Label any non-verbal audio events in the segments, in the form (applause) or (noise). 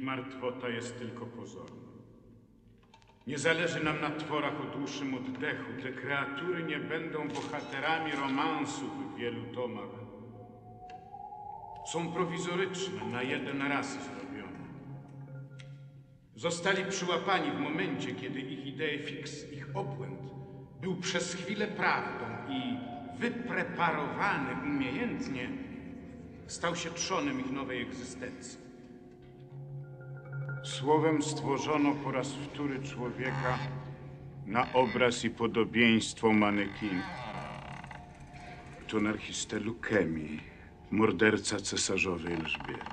martwota jest tylko pozorna. Nie zależy nam na tworach o dłuższym oddechu. Te kreatury nie będą bohaterami romansów w wielu tomach. Są prowizoryczne, na jeden raz zrobione. Zostali przyłapani w momencie, kiedy ich idee fix, ich obłęd był przez chwilę prawdą i wypreparowany umiejętnie stał się trzonem ich nowej egzystencji. Słowem stworzono po raz wtóry człowieka na obraz i podobieństwo manekinu. To narchiste leukemii, morderca cesarzowej Elżbiety.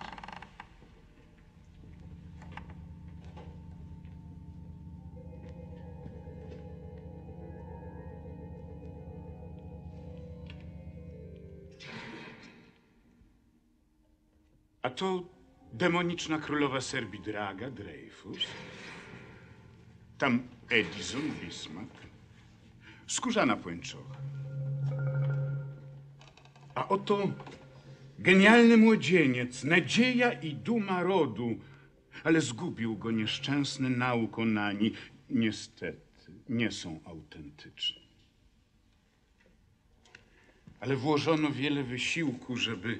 A to demoniczna królowa Serbii Draga, Dreyfus. Tam Edison, Bismarck. Skórzana pończocha. A oto genialny młodzieniec, nadzieja i duma rodu, ale zgubił go nieszczęsny naukonani. Niestety, nie są autentyczni. Ale włożono wiele wysiłku, żeby,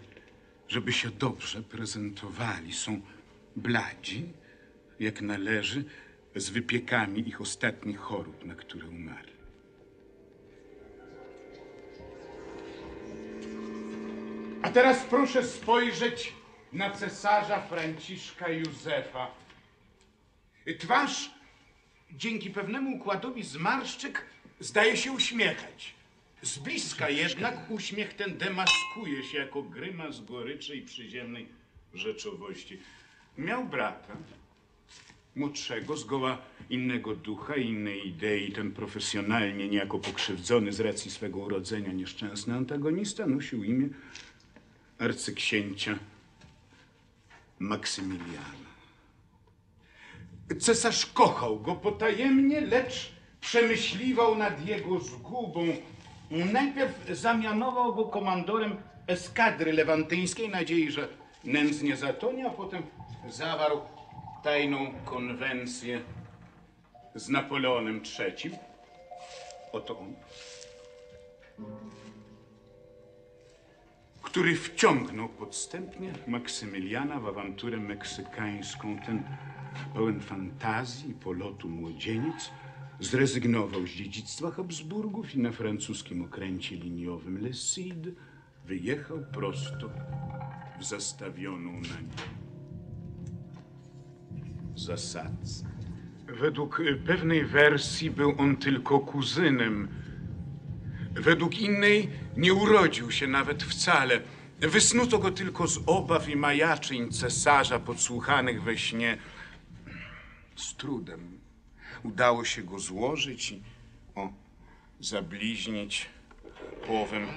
żeby się dobrze prezentowali. Są bladzi, jak należy, z wypiekami ich ostatnich chorób, na które umarli. A teraz proszę spojrzeć na cesarza Franciszka Józefa. Twarz dzięki pewnemu układowi zmarszczyk zdaje się uśmiechać. Z bliska jednak uśmiech ten demaskuje się jako grymas goryczy i przyziemnej rzeczowości. Miał brata, młodszego, zgoła innego ducha, innej idei. Ten profesjonalnie, niejako pokrzywdzony z racji swego urodzenia nieszczęsny antagonista nosił imię arcyksięcia Maksymiliana. Cesarz kochał go potajemnie, lecz przemyśliwał nad jego zgubą. Najpierw zamianował go komandorem eskadry lewantyńskiej, nadziei, że nędznie zatonie, a potem zawarł tajną konwencję z Napoleonem III. Oto on. który wciągnął podstępnie Maksymiliana w awanturę meksykańską. Ten pełen fantazji i polotu młodzieniec zrezygnował z dziedzictwa Habsburgów i na francuskim okręcie liniowym Le Cid wyjechał prosto w zastawioną na nim zasadzkę. Według pewnej wersji był on tylko kuzynem Według innej nie urodził się nawet wcale. Wysnuto go tylko z obaw i majaczyń cesarza podsłuchanych we śnie. Z trudem udało się go złożyć i o, zabliźnić po owym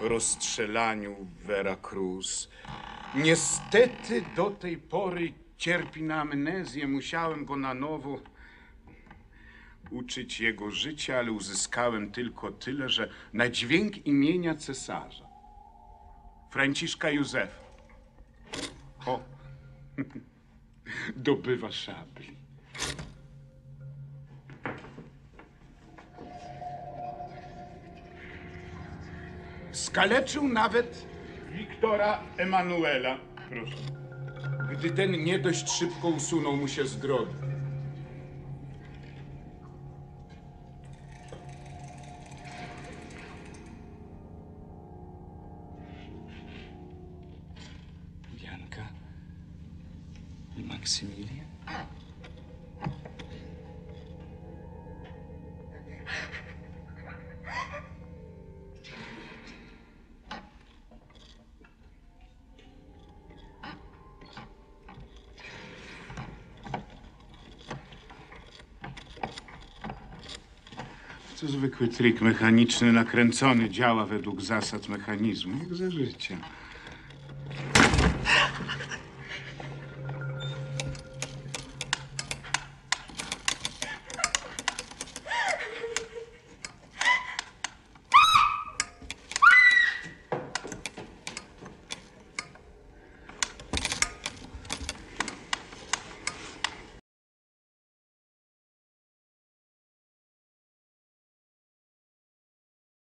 rozstrzelaniu w Veracruz. Niestety do tej pory cierpi na amnezję. Musiałem go na nowo uczyć jego życia, ale uzyskałem tylko tyle, że na dźwięk imienia cesarza, Franciszka Józefa, o, (laughs) dobywa szabli. Skaleczył nawet Wiktora Emanuela, proszę, gdy ten nie dość szybko usunął mu się z drogi. Bianka i Maksymilian? To zwykły trik mechaniczny, nakręcony, działa według zasad mechanizmu, jak za życia.